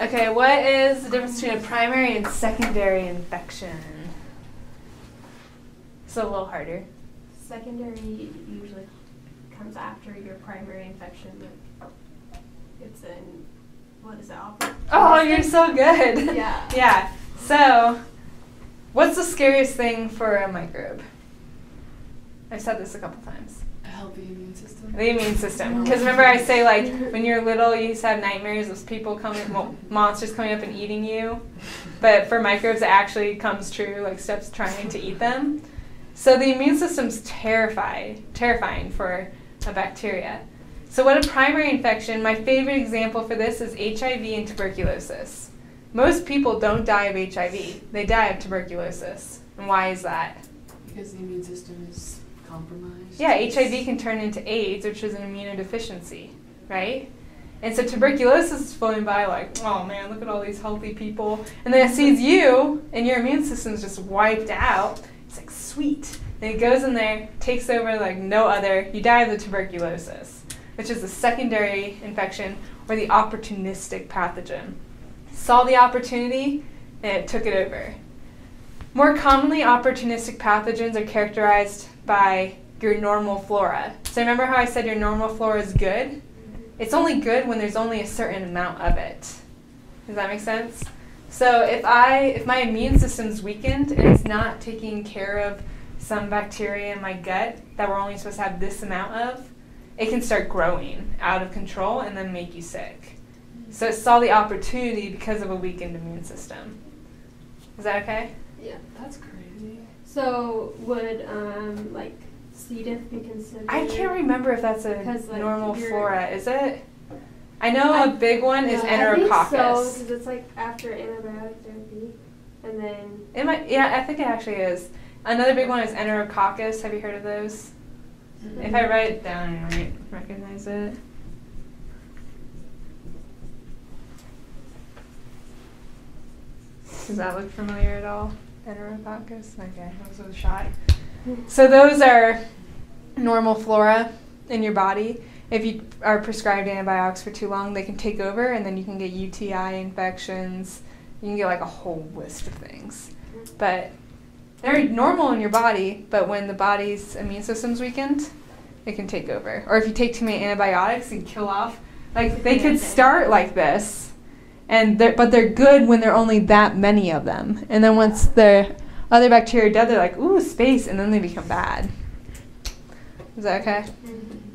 Okay, what is the difference between a primary and secondary infection? It's a little harder. Secondary usually comes after your primary infection. It's in what is it? Oh, you're so good. Yeah. yeah. So, what's the scariest thing for a microbe? I've said this a couple times. Healthy immune system. The immune system. Because remember, I say like when you're little, you used to have nightmares of people coming, well, monsters coming up and eating you. But for microbes, it actually comes true. Like stuff's trying to eat them. So the immune system's terrified, terrifying for a bacteria. So what a primary infection, my favorite example for this is HIV and tuberculosis. Most people don't die of HIV, they die of tuberculosis. And why is that? Because the immune system is compromised. Yeah, HIV can turn into AIDS, which is an immunodeficiency, right? And so tuberculosis is flowing by like, oh man, look at all these healthy people. And then it sees you and your immune system's just wiped out. It's like, sweet. And it goes in there, takes over like no other. You die of the tuberculosis which is a secondary infection or the opportunistic pathogen. Saw the opportunity and it took it over. More commonly, opportunistic pathogens are characterized by your normal flora. So remember how I said your normal flora is good? It's only good when there's only a certain amount of it. Does that make sense? So if I if my immune system's weakened and it's not taking care of some bacteria in my gut that we're only supposed to have this amount of, it can start growing out of control and then make you sick. So it saw the opportunity because of a weakened immune system. Is that okay? Yeah. That's crazy. So would um like C. diff be considered? I can't remember if that's a like, normal flora. Is it? I know I- a big one is Yeah, I think so, enterococcus. because it's like after antibiotic therapy, and then It might, yeah, I think it actually is. Another big one is enterococcus. Have you heard of those? If I write it down, you might recognize it. Does that look familiar at all? Enterococcus? Okay, that was a shot. So those are normal flora in your body. If you are prescribed antibiotics for too long, they can take over, and then you can get UTI infections. You can get like a whole list of things. But they're normal in your body, but when the body's immune system's weakened, it can take over. Or if you take too many antibiotics and kill off, like they could start like this, and they're, but they're good when there are only that many of them. And then once the other bacteria are dead, they're like, ooh, space, and then they become bad. Is that okay? Mm-hmm.